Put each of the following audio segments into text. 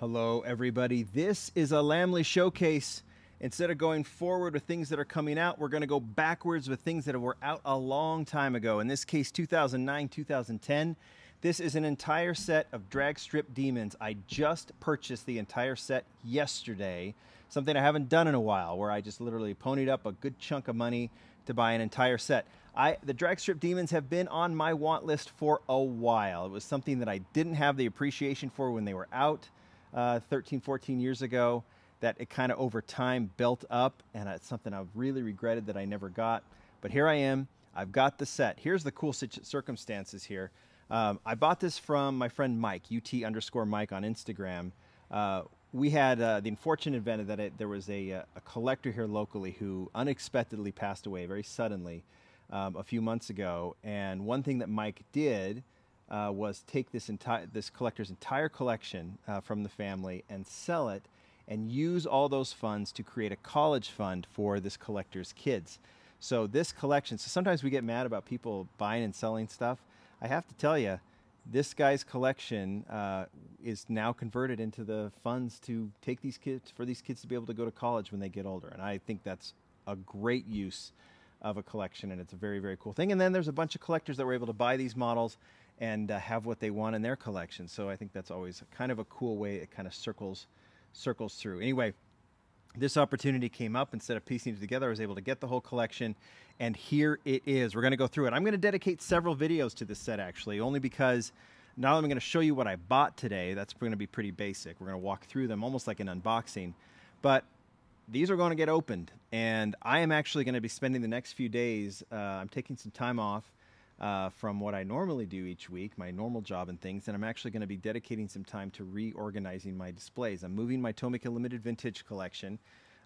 Hello, everybody. This is a Lamley showcase. Instead of going forward with things that are coming out, we're going to go backwards with things that were out a long time ago. In this case, 2009, 2010. This is an entire set of drag strip demons. I just purchased the entire set yesterday, something I haven't done in a while, where I just literally ponied up a good chunk of money to buy an entire set. I, the drag strip demons have been on my want list for a while. It was something that I didn't have the appreciation for when they were out uh, 13, 14 years ago that it kind of over time built up, and it's something I've really regretted that I never got. But here I am. I've got the set. Here's the cool circumstances here. Um, I bought this from my friend Mike, UT underscore Mike on Instagram. Uh, we had uh, the unfortunate event that it, there was a, uh, a, collector here locally who unexpectedly passed away very suddenly um, a few months ago. And one thing that Mike did uh, was take this entire this collector's entire collection uh, from the family and sell it and use all those funds to create a college fund for this collector's kids. So this collection, so sometimes we get mad about people buying and selling stuff. I have to tell you, this guy's collection uh, is now converted into the funds to take these kids for these kids to be able to go to college when they get older, and I think that's a great use of a collection, and it's a very very cool thing. And then there's a bunch of collectors that were able to buy these models and uh, have what they want in their collection. So I think that's always kind of a cool way. It kind of circles circles through. Anyway, this opportunity came up. Instead of piecing it together, I was able to get the whole collection, and here it is. We're going to go through it. I'm going to dedicate several videos to this set, actually, only because not only am I going to show you what I bought today, that's going to be pretty basic. We're going to walk through them almost like an unboxing, but these are going to get opened, and I am actually going to be spending the next few days. Uh, I'm taking some time off uh, from what I normally do each week, my normal job and things, and I'm actually going to be dedicating some time to reorganizing my displays. I'm moving my Tomica Limited Vintage collection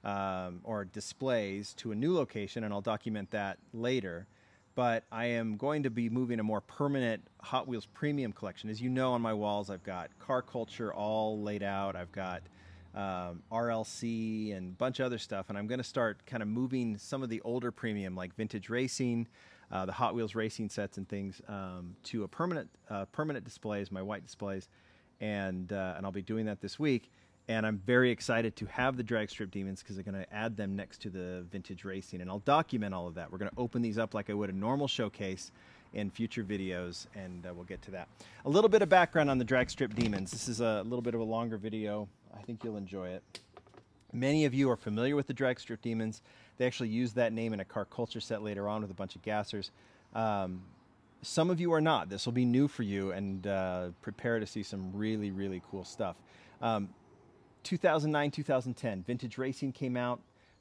um, or displays to a new location, and I'll document that later. But I am going to be moving a more permanent Hot Wheels premium collection. As you know, on my walls, I've got car culture all laid out. I've got um, RLC and a bunch of other stuff, and I'm going to start kind of moving some of the older premium, like vintage racing, uh, the Hot Wheels racing sets and things um, to a permanent uh, permanent displays, my white displays, and uh, and I'll be doing that this week. And I'm very excited to have the drag strip demons because I'm going to add them next to the vintage racing, and I'll document all of that. We're going to open these up like I would a normal showcase in future videos, and uh, we'll get to that. A little bit of background on the drag strip demons. This is a little bit of a longer video. I think you'll enjoy it. Many of you are familiar with the drag strip demons. They actually use that name in a car culture set later on with a bunch of gassers. Um, some of you are not. This will be new for you, and uh, prepare to see some really, really cool stuff. Um, 2009, 2010, Vintage Racing came out.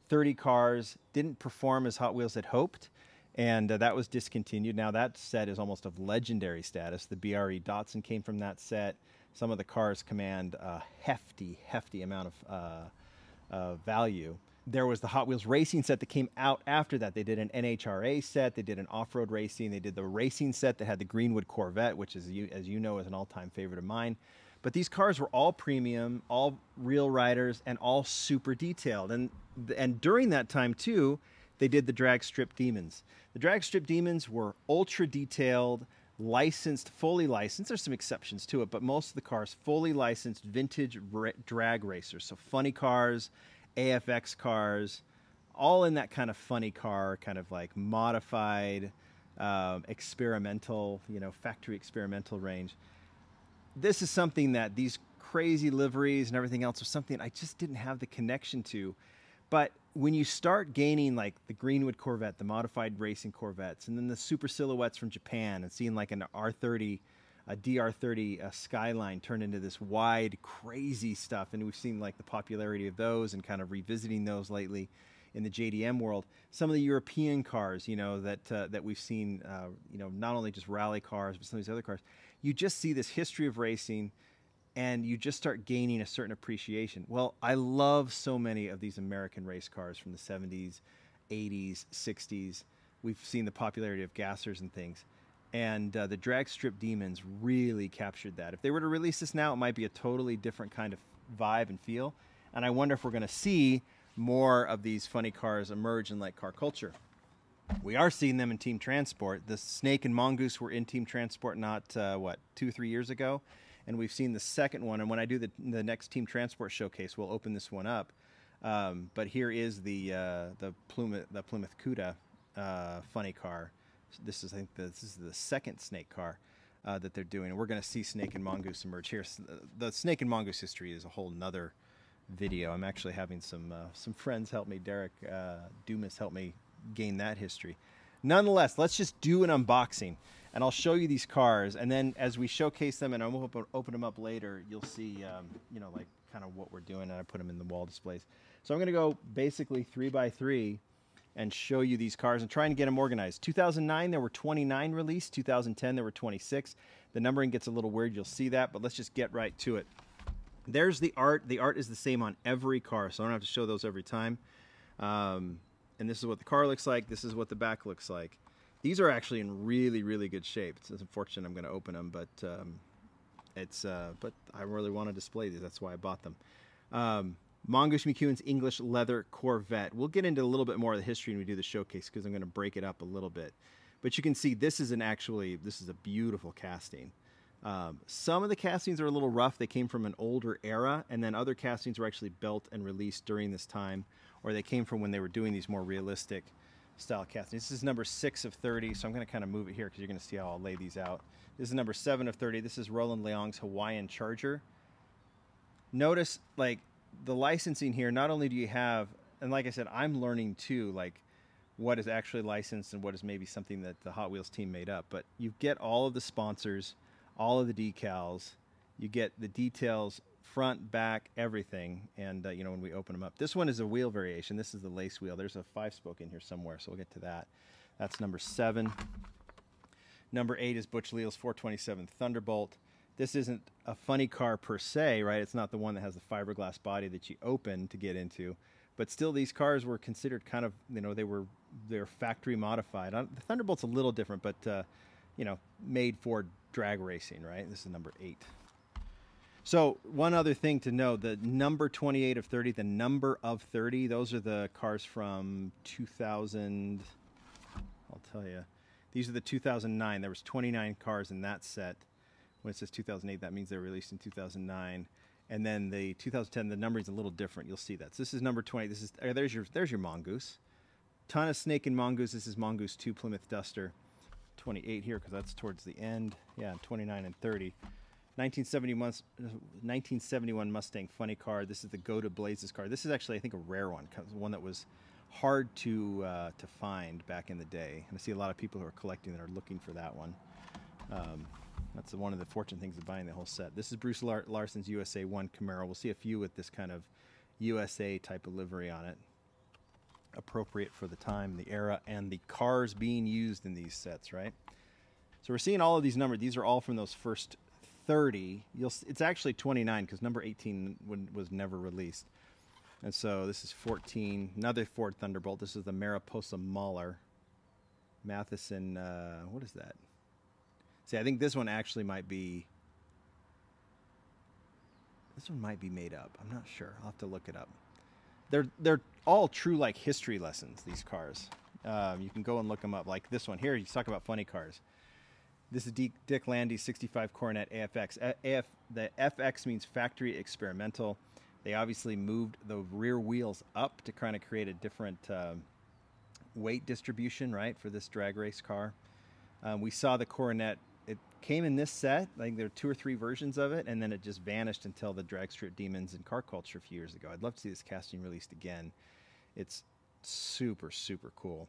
30 cars didn't perform as Hot Wheels had hoped, and uh, that was discontinued. Now that set is almost of legendary status. The BRE Datsun came from that set. Some of the cars command a hefty, hefty amount of uh, uh value there was the Hot Wheels racing set that came out after that. They did an NHRA set, they did an off-road racing, they did the racing set that had the Greenwood Corvette, which is as you know is an all-time favorite of mine. But these cars were all premium, all real riders, and all super detailed. And and during that time too, they did the drag strip demons. The drag strip demons were ultra detailed, licensed, fully licensed. There's some exceptions to it, but most of the cars fully licensed vintage ra- drag racers. So funny cars AFX cars, all in that kind of funny car, kind of like modified, um, experimental, you know, factory experimental range. This is something that these crazy liveries and everything else was something I just didn't have the connection to. But when you start gaining like the Greenwood Corvette, the modified racing Corvettes, and then the super silhouettes from Japan, and seeing like an R30 a DR30 a Skyline turned into this wide, crazy stuff. And we've seen like the popularity of those and kind of revisiting those lately in the JDM world. Some of the European cars, you know, that uh, that we've seen, uh, you know, not only just rally cars, but some of these other cars. You just see this history of racing, and you just start gaining a certain appreciation. Well, I love so many of these American race cars from the 70s, 80s, 60s. We've seen the popularity of gassers and things and uh, the drag strip demons really captured that if they were to release this now it might be a totally different kind of vibe and feel and i wonder if we're going to see more of these funny cars emerge in like car culture we are seeing them in team transport the snake and mongoose were in team transport not uh, what two three years ago and we've seen the second one. And when I do the the next Team Transport showcase, we'll open this one up. Um, but here is the uh, the Plymouth the Plymouth Cuda uh, funny car. This is I think this is the second snake car uh, that they're doing. And we're going to see snake and mongoose emerge here. The snake and mongoose history is a whole nother video. I'm actually having some uh, some friends help me. Derek uh, Dumas help me gain that history. Nonetheless, let's just do an unboxing, and I'll show you these cars. And then as we showcase them, and I'll open, open them up later, you'll see, um, you know, like kind of what we're doing. And I put them in the wall displays. So I'm going to go basically three by three and show you these cars and try and get them organized. 2009, there were 29 released. 2010, there were 26. The numbering gets a little weird. You'll see that, but let's just get right to it. There's the art. The art is the same on every car, so I don't have to show those every time. Um, and this is what the car looks like. This is what the back looks like. These are actually in really, really good shape. It's unfortunate I'm going to open them, but um, it's uh, but I really want to display these. That's why I bought them. Um, Mongoose McEwen's English Leather Corvette. We'll get into a little bit more of the history when we do the showcase because I'm going to break it up a little bit. But you can see this is an actually this is a beautiful casting. Um, some of the castings are a little rough. They came from an older era, and then other castings were actually built and released during this time, or they came from when they were doing these more realistic style castings. This is number six of 30, so I'm going to kind of move it here because you're going to see how I'll lay these out. This is number seven of 30. This is Roland Leong's Hawaiian Charger. Notice, like, the licensing here, not only do you have, and like I said, I'm learning too, like, what is actually licensed and what is maybe something that the Hot Wheels team made up, but you get all of the sponsors all of the decals. You get the details front, back, everything. And, uh, you know, when we open them up, this one is a wheel variation. This is the lace wheel. There's a five spoke in here somewhere, so we'll get to that. That's number seven. Number eight is Butch Leal's 427 Thunderbolt. This isn't a funny car per se, right? It's not the one that has the fiberglass body that you open to get into. But still, these cars were considered kind of, you know, they were they're factory modified. The Thunderbolt's a little different, but uh, you know, made for drag racing, right? This is number eight. So one other thing to know, the number 28 of 30, the number of 30, those are the cars from 2000, I'll tell you. These are the 2009. There was 29 cars in that set. When it says 2008, that means they're released in 2009. And then the 2010, the numbering is a little different. You'll see that. So this is number 20. This is uh, there's your there's your mongoose. Ton of snake and mongoose. This is mongoose 2 Plymouth Duster. 28 here because that's towards the end. Yeah, 29 and 30. 1971 Mustang funny car. This is the Go to Blazes car. This is actually, I think, a rare one, one that was hard to uh, to find back in the day. And I see a lot of people who are collecting that are looking for that one. Um, that's one of the fortunate things of buying the whole set. This is Bruce Lar- Larson's USA One Camaro. We'll see a few with this kind of USA type of livery on it appropriate for the time, the era, and the cars being used in these sets, right? So we're seeing all of these numbers. These are all from those first 30. You'll, it's actually 29 because number 18 was never released. And so this is 14, another Ford Thunderbolt. This is the Mariposa Mauler. Matheson, uh, what is that? See, I think this one actually might be. This one might be made up. I'm not sure. I'll have to look it up they're they're all true like history lessons. These cars, um, you can go and look them up. Like this one here, you talk about funny cars. This is D- Dick Landy 65 Coronet AFX. A- AF, the FX means factory experimental. They obviously moved the rear wheels up to kind of create a different um, weight distribution, right, for this drag race car. Um, we saw the Coronet came in this set. Think there are two or three versions of it, and then it just vanished until the drag strip demons and car culture a few years ago. I'd love to see this casting released again. It's super super cool.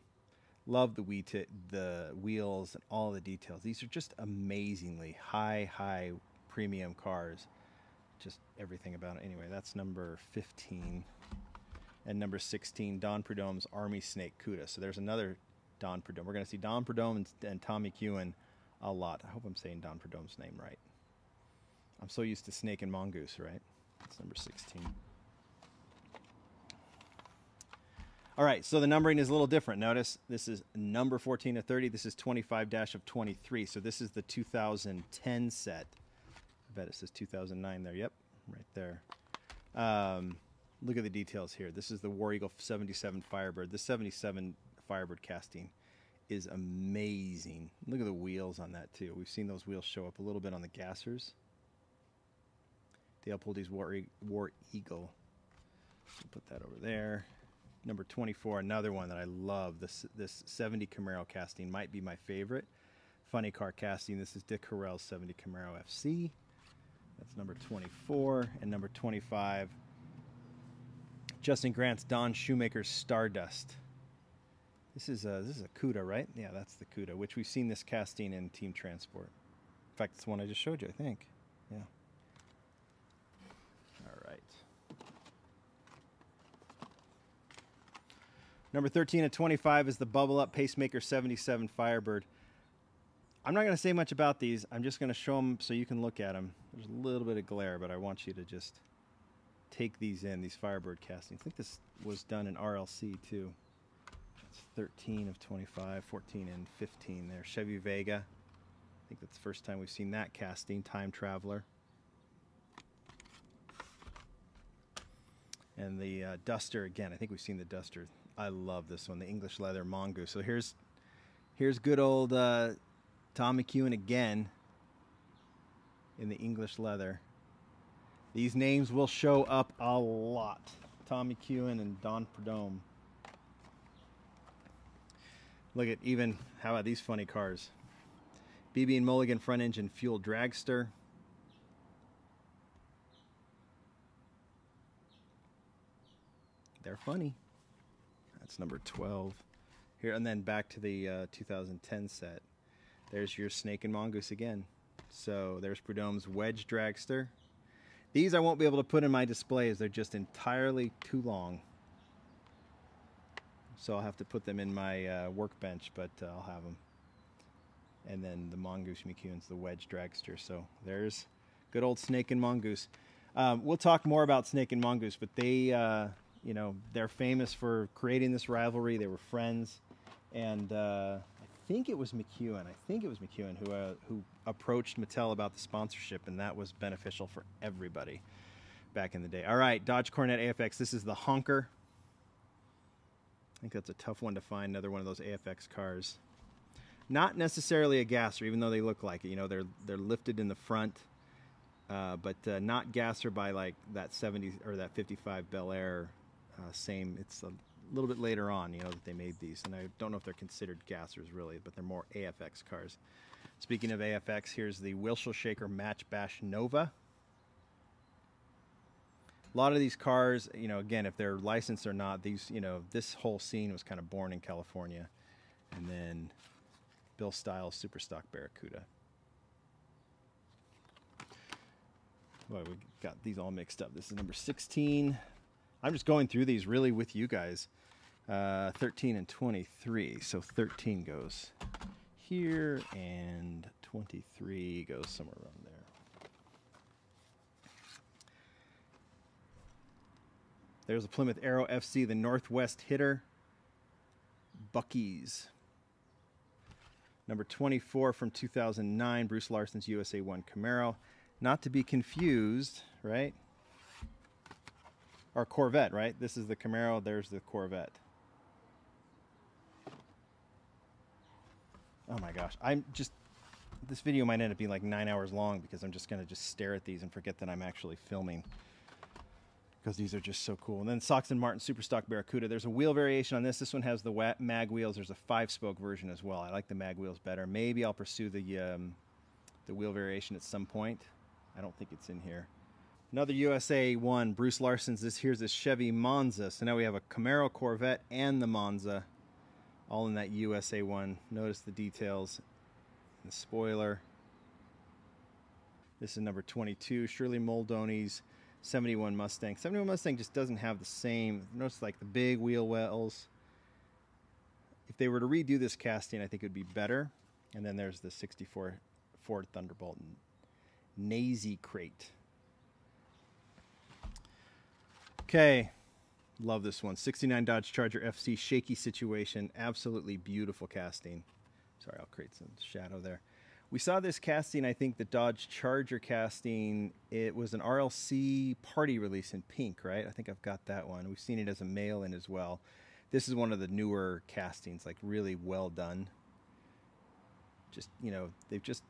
Love the wee t- the wheels and all the details. These are just amazingly high high premium cars. Just everything about it. Anyway, that's number 15. And number 16, Don Prudhomme's Army Snake Cuda. So there's another Don Prudhomme. We're going to see Don Prudhomme and, and Tommy McEwen a lot. I hope I'm saying Don Prudhomme's name right. I'm so used to Snake and Mongoose, right? That's number 16. All right, so the numbering is a little different. Notice this is number 14 of 30. This is 25 dash of 23. So this is the 2010 set. I bet it says 2009 there. Yep, right there. Um, look at the details here. This is the War Eagle 77 Firebird. The 77 Firebird casting is amazing. Look at the wheels on that too. We've seen those wheels show up a little bit on the gassers. The Pulte's War, e- War Eagle. We'll put that over there. Number 24, another one that I love. This this 70 Camaro casting might be my favorite. Funny car casting. This is Dick Harrell's 70 Camaro FC. That's number 24 and number 25. Justin Grant's Don Schumacher's Stardust. This is a this is a Cuda, right? Yeah, that's the Cuda, which we've seen this casting in Team Transport. In fact, it's the one I just showed you, I think. Yeah. All right. Number 13 at 25 is the Bubble Up Pacemaker 77 Firebird. I'm not going to say much about these. I'm just going to show them so you can look at them. There's a little bit of glare, but I want you to just take these in, these Firebird castings. I think this was done in RLC too. It's 13 of 25, 14 and 15 there. Chevy Vega. I think that's the first time we've seen that casting. Time Traveler. And the uh, Duster again. I think we've seen the Duster. I love this one, the English leather mongoose. So here's here's good old uh, Tom McEwen again in the English leather. These names will show up a lot. Tom McEwen and Don Prudhomme. Look at even, how about these funny cars? Beebe and Mulligan front engine fuel dragster. They're funny. That's number 12. Here and then back to the uh, 2010 set. There's your snake and mongoose again. So there's Prudhomme's wedge dragster. These I won't be able to put in my displays. They're just entirely too long. So I'll have to put them in my uh, workbench, but uh, I'll have them. And then the Mongoose McEwen's the wedge dragster. So there's good old Snake and Mongoose. Um, we'll talk more about Snake and Mongoose, but they, uh, you know, they're famous for creating this rivalry. They were friends, and uh, I think it was McEwen. I think it was McEwen who uh, who approached Mattel about the sponsorship, and that was beneficial for everybody back in the day. All right, Dodge Coronet AFX. This is the honker. I think that's a tough one to find. Another one of those AFX cars. Not necessarily a gasser, even though they look like it. You know, they're they're lifted in the front, uh, but uh, not gasser by like that 70 or that 55 Bel Air. Uh, same. It's a little bit later on, you know, that they made these, and I don't know if they're considered gassers really, but they're more AFX cars. Speaking of AFX, here's the Wilshire Shaker Match Bash Nova. A lot of these cars, you know, again, if they're licensed or not, these, you know, this whole scene was kind of born in California. And then Bill Stiles Superstock Barracuda. Well, we got these all mixed up. This is number 16. I'm just going through these really with you guys. Uh, 13 and 23. So 13 goes here, and 23 goes somewhere around there. There's a Plymouth Arrow FC, the Northwest hitter. Buc-ee's. Number 24 from 2009, Bruce Larson's USA 1 Camaro. Not to be confused, right? Or Corvette, right? This is the Camaro, there's the Corvette. Oh my gosh. I'm just, this video might end up being like nine hours long because I'm just going to just stare at these and forget that I'm actually filming because these are just so cool. And then Sox and Martin Superstock Barracuda. There's a wheel variation on this. This one has the mag wheels. There's a five-spoke version as well. I like the mag wheels better. Maybe I'll pursue the um, the wheel variation at some point. I don't think it's in here. Another USA one, Bruce Larson's. This here's this Chevy Monza. So now we have a Camaro Corvette and the Monza, all in that USA one. Notice the details, the spoiler. This is number 22, Shirley Muldowney's 71 Mustang. 71 Mustang just doesn't have the same, notice like the big wheel wells. If they were to redo this casting, I think it would be better. And then there's the 64 Ford Thunderbolt Nazy crate. Okay, love this one. 69 Dodge Charger FC, shaky situation, absolutely beautiful casting. Sorry, I'll create some shadow there. We saw this casting, I think the Dodge Charger casting. It was an RLC party release in pink, right? I think I've got that one. We've seen it as a mail in as well. This is one of the newer castings, like really well done. Just, you know, they've just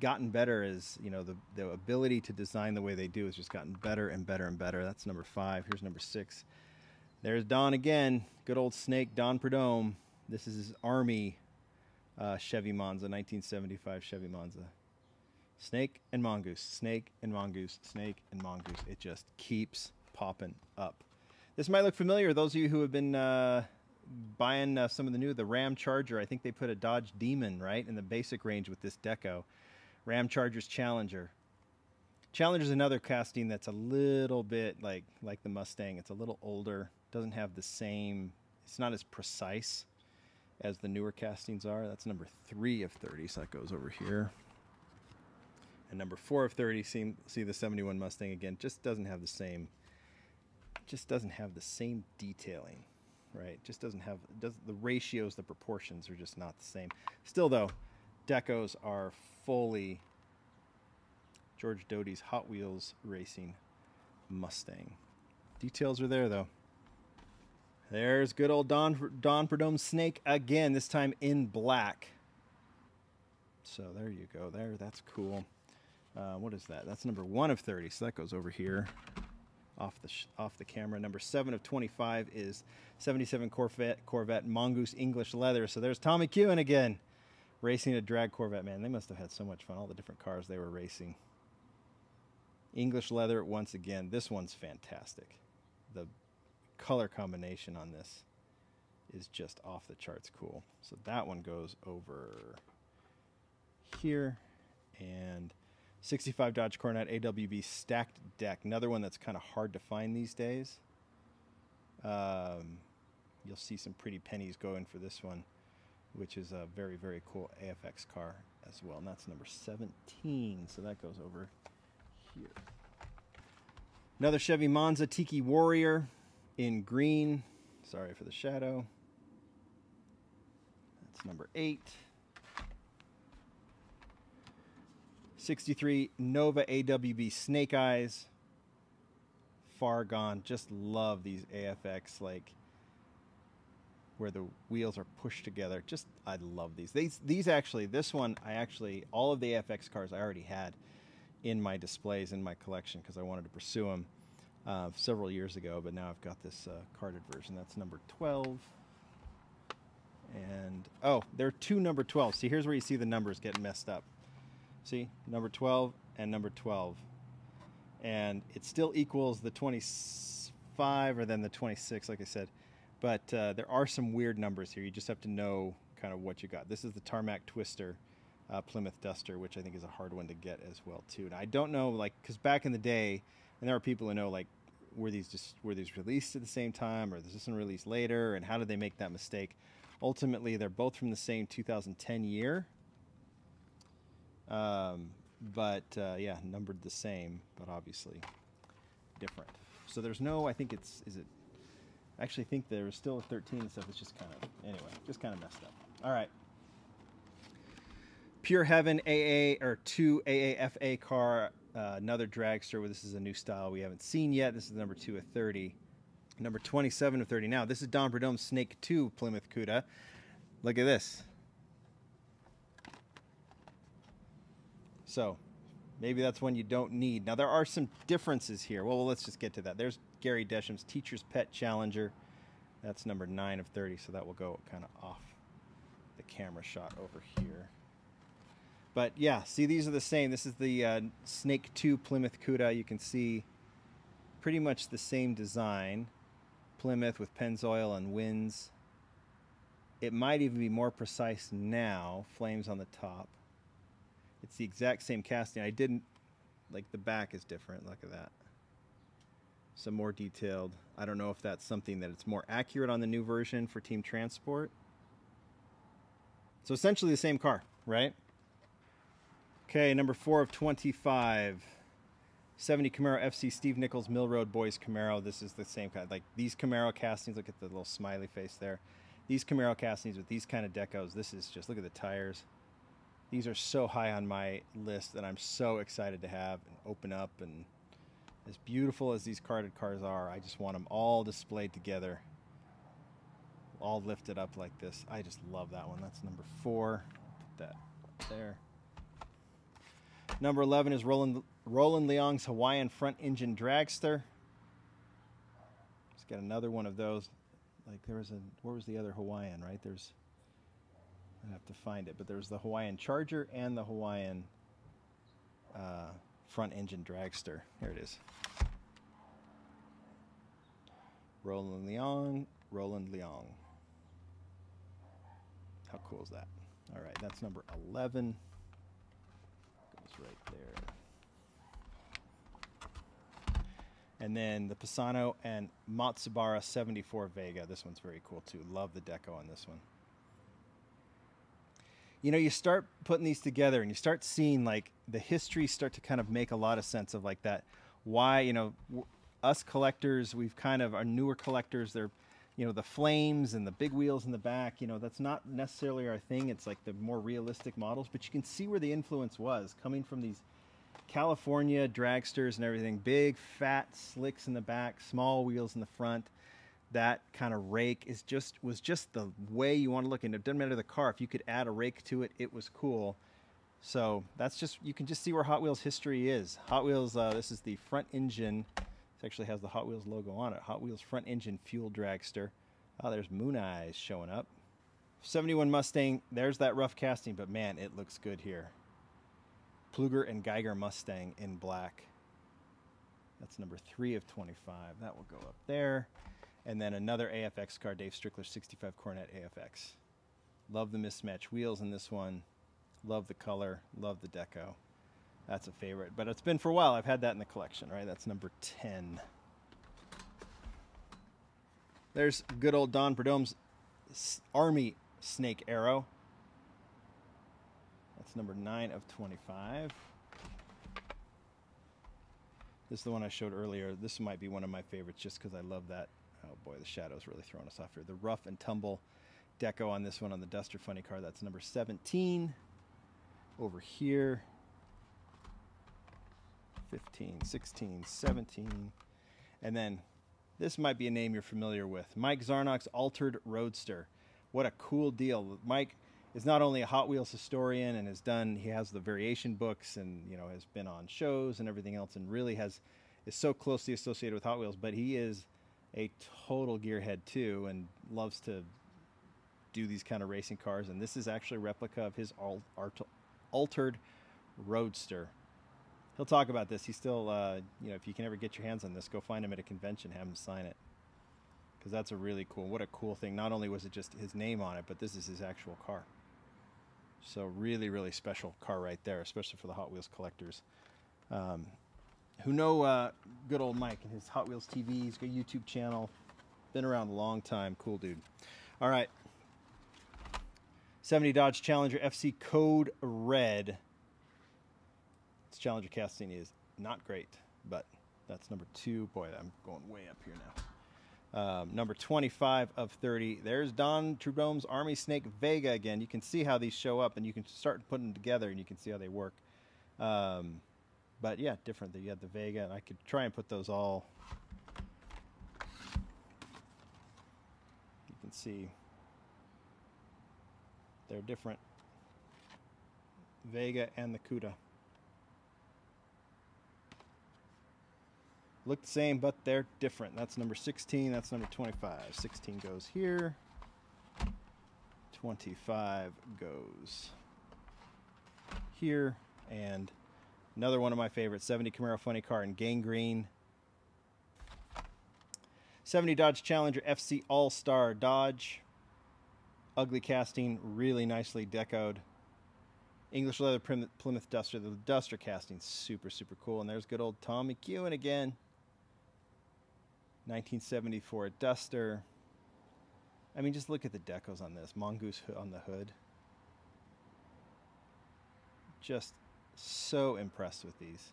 gotten better as you know the the ability to design the way they do has just gotten better and better and better. That's number five. Here's number six. There's Don again. Good old snake, Don Prudhomme. This is his Army uh, Chevy Monza, 1975 Chevy Monza. Snake and mongoose, snake and mongoose, snake and mongoose. It just keeps popping up. This might look familiar. Those of you who have been uh, buying uh, some of the new, the Ram Charger, I think they put a Dodge Demon right in the basic range with this deco. Ram Charger's Challenger. Challenger is another casting that's a little bit like like the Mustang. It's a little older. Doesn't have the same. It's not as precise as the newer castings are. That's number three of 30, so that goes over here. And number four of 30, see, see the 71 Mustang again, just doesn't have the same, just doesn't have the same detailing, right? Just doesn't have, does the ratios, the proportions are just not the same. Still though, decos are fully George Doty's Hot Wheels Racing Mustang. Details are there though. There's good old Don, Don Prudhomme Snake again, this time in black. So there you go. There, that's cool. Uh, what is that? That's number one of 30. So that goes over here off the off the camera. Number seven of 25 is 77 Corvette Corvette Mongoose English leather. So there's Tommy McEwen again, racing a drag Corvette. Man, they must have had so much fun. All the different cars they were racing. English leather once again. This one's fantastic. The color combination on this is just off the charts cool. So that one goes over here and 65 Dodge Coronet AWB stacked deck. Another one that's kind of hard to find these days. Um, you'll see some pretty pennies going for this one, which is a very, very cool AFX car as well. And that's number 17. So that goes over here. Another Chevy Monza Tiki Warrior in green. Sorry for the shadow. That's number eight. 63 Nova AWB Snake Eyes. Far gone. Just love these AFX like where the wheels are pushed together. Just I love these. These these actually this one I actually all of the AFX cars I already had in my displays in my collection because I wanted to pursue them uh, several years ago, but now I've got this uh, carded version. That's number 12. And, oh, there are two number 12. See, here's where you see the numbers getting messed up. See, number 12 and number 12. And it still equals the 25 or then the 26, like I said. But uh, there are some weird numbers here. You just have to know kind of what you got. This is the Tarmac Twister uh, Plymouth Duster, which I think is a hard one to get as well, too. And I don't know, like, because back in the day, and there are people who know, like, were these just were these released at the same time or is this one released later and how did they make that mistake? Ultimately they're both from the same 2010 year. Um, but uh, yeah numbered the same but obviously different. So there's no i think it's is it I actually think there's still a 13 and stuff it's just kind of anyway just kind of messed up. All right. Pure heaven aa or 2 aafa car uh, another dragster this is a new style we haven't seen yet. This is number two of 30. Number 27 of 30. Now, this is Don Prudhomme Snake 2 Plymouth Cuda. Look at this. So, maybe that's one you don't need. Now, there are some differences here. Well, let's just get to that. There's Gary Desham's Teacher's Pet Challenger. That's number 9 of 30, so that will go kind of off the camera shot over here. But yeah, see, these are the same. This is the uh, Snake 2 Plymouth Cuda. You can see pretty much the same design. Plymouth with Pennzoil and wings. It might even be more precise now. Flames on the top. It's the exact same casting. I didn't, like the back is different. Look at that. Some more detailed. I don't know if that's something that it's more accurate on the new version for Team Transport. So essentially the same car, right? Okay, number four of 25. 70 Camaro FC Steve Nichols Mill Road Boys Camaro. This is the same kind. Like these Camaro castings, look at the little smiley face there. These Camaro castings with these kind of decos, this is just, look at the tires. These are so high on my list that I'm so excited to have and open up. And as beautiful as these carded cars are, I just want them all displayed together. All lifted up like this. I just love that one. That's number four. Put that there. Number 11 is Roland, Roland Leong's Hawaiian front engine dragster. Just got another one of those. Like there was a, where was the other Hawaiian, right? There's, I have to find it, but there's the Hawaiian Charger and the Hawaiian uh, front engine dragster. Here it is. Roland Leong, Roland Leong. How cool is that? All right, that's number 11. Right there. And then the Pisano and Matsubara 74 Vega. This one's very cool too. Love the deco on this one. You know, you start putting these together and you start seeing like the history start to kind of make a lot of sense of like that. Why, you know, us collectors, we've kind of, our newer collectors, they're, you know, the flames and the big wheels in the back, you know, that's not necessarily our thing. It's like the more realistic models, but you can see where the influence was coming from these California dragsters and everything. Big, fat slicks in the back, small wheels in the front. That kind of rake is just was just the way you want to look. And it doesn't matter the car. If you could add a rake to it, it was cool. So that's just you can just see where Hot Wheels history is. Hot Wheels. Uh, this is the front engine. Actually has the Hot Wheels logo on it. Hot Wheels front engine fuel dragster. Oh, there's Moon Eyes showing up. 71 Mustang. There's that rough casting, but man, it looks good here. Pluger and Geiger Mustang in black. That's number three of 25. That will go up there. And then another AFX car, Dave Strickler 65 Coronet AFX. Love the mismatch wheels in this one. Love the color. Love the deco. That's a favorite. But it's been for a while. I've had that in the collection, right? That's number 10. There's good old Don Prudhomme's Army Snake Arrow. That's number 9 of 25. This is the one I showed earlier. This might be one of my favorites just because I love that. Oh boy, the shadow's really throwing us off here. The rough and tumble deco on this one on the Duster Funny car. That's number 17. Over here, 15, 16, 17. And then this might be a name you're familiar with Mike Zarnock's Altered Roadster. What a cool deal. Mike is not only a Hot Wheels historian and has done, he has the variation books and, you know, has been on shows and everything else and really has, is so closely associated with Hot Wheels, but he is a total gearhead too and loves to do these kind of racing cars. And this is actually a replica of his altered Roadster he'll talk about this. He's still, uh, you know, if you can ever get your hands on this, go find him at a convention, have him sign it, because that's a really cool. What a cool thing! Not only was it just his name on it, but this is his actual car. So really, really special car right there, especially for the Hot Wheels collectors. Um, who know uh, good old Mike and his Hot Wheels TV. He's got a YouTube channel. Been around a long time. Cool dude. All right. 70 Dodge Challenger FC Code Red. Challenger casting is not great, but that's number two. Boy, I'm going way up here now. Um, number 25 of 30. There's Don Prudhomme's Army Snake Vega again. You can see how these show up, and you can start putting them together, and you can see how they work. Um, but yeah, different. You had the Vega, and I could try and put those all. You can see they're different. Vega and the Cuda. Look the same, but they're different. That's number 16. That's number 25. 16 goes here. 25 goes here. And another one of my favorites, 70 Camaro Funny Car in Gangrene. 70 Dodge Challenger FC All Star Dodge. Ugly casting, really nicely decoed. English leather Plymouth Duster. The Duster casting, super, super cool. And there's good old Tom McEwen again. 1974 Duster. I mean, just look at the decos on this. Mongoose on the hood. Just so impressed with these.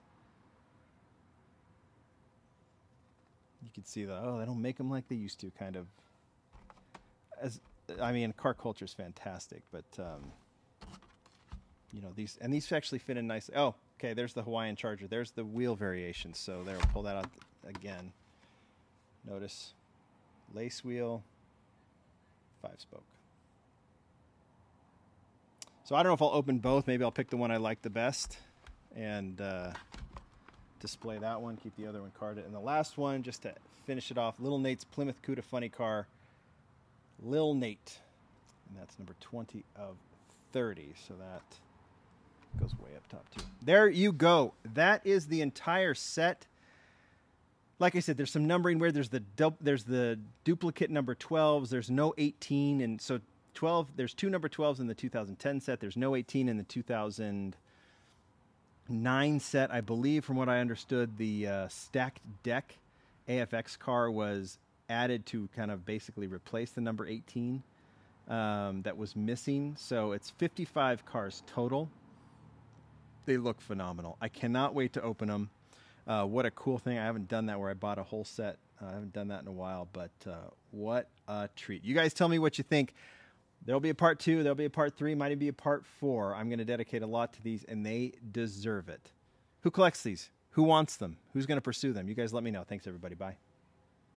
You can see that, oh, they don't make them like they used to, kind of. As I mean, car culture is fantastic, but, um, you know, these, and these actually fit in nicely. Oh, okay, there's the Hawaiian Charger. There's the wheel variation. So there, we'll pull that out again. Notice lace wheel, five spoke. So I don't know if I'll open both. Maybe I'll pick the one I like the best and uh, display that one. Keep the other one carded. And the last one, just to finish it off, Little Nate's Plymouth Cuda Funny Car. Lil Nate. And that's number 20 of 30. So that goes way up top, too. There you go. That is the entire set. Like I said, there's some numbering where there's the du- there's the duplicate number 12s. There's no 18, and so 12. There's two number 12s in the 2010 set. There's no 18 in the 2009 set. I believe, from what I understood, the uh, stacked deck AFX car was added to kind of basically replace the number 18 um, that was missing. So it's 55 cars total. They look phenomenal. I cannot wait to open them. Uh, what a cool thing. I haven't done that where I bought a whole set. Uh, I haven't done that in a while, but uh, what a treat. You guys tell me what you think. There'll be a part two, there'll be a part three, might even be a part four. I'm going to dedicate a lot to these, and they deserve it. Who collects these? Who wants them? Who's going to pursue them? You guys let me know. Thanks, everybody. Bye.